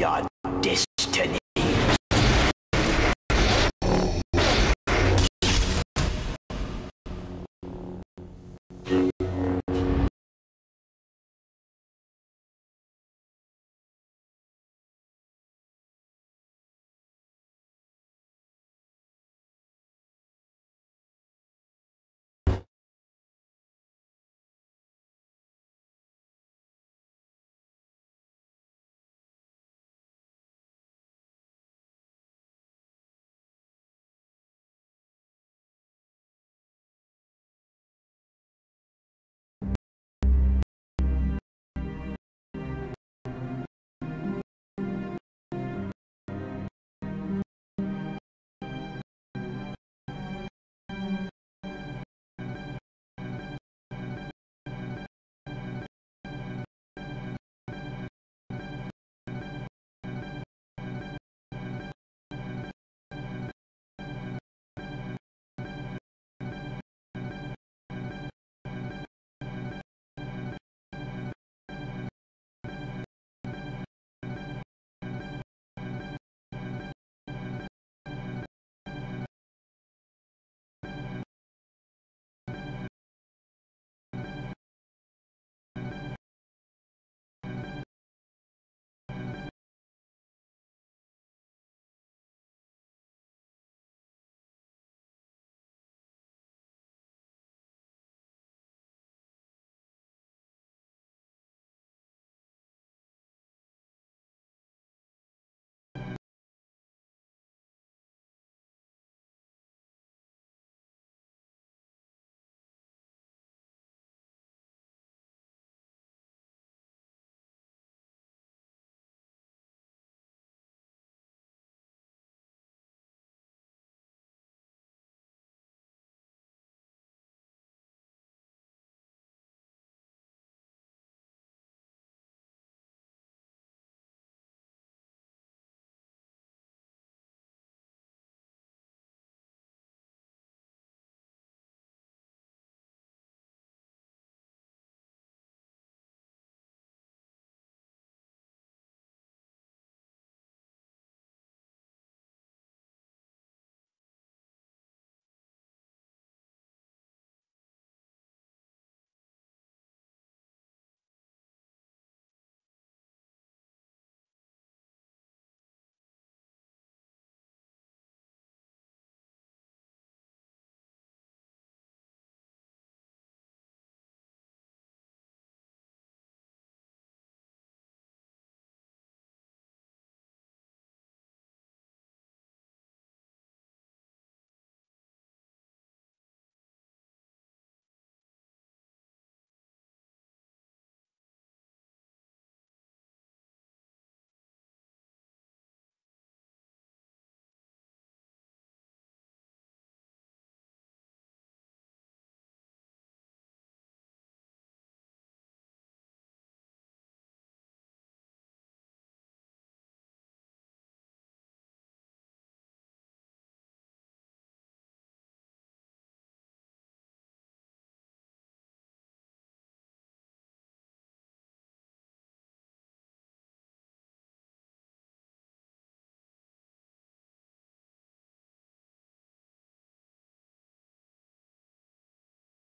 God.